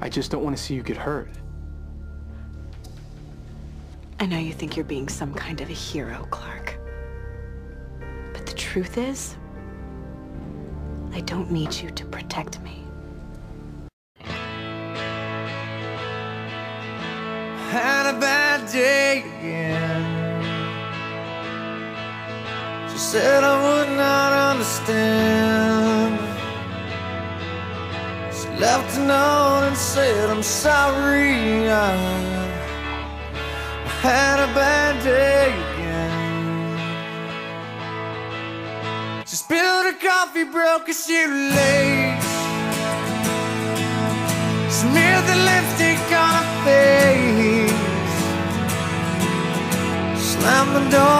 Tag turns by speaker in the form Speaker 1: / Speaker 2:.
Speaker 1: I just don't want to see you get hurt.
Speaker 2: I know you think you're being some kind of a hero, Clark. But the truth is, I don't need you to protect me.
Speaker 3: Had a bad day again. She said I would not understand. Left a note and said I'm sorry. I had a bad day again. She spilled her coffee, broke her shoelace. Smeared the lipstick on her face. Slammed the door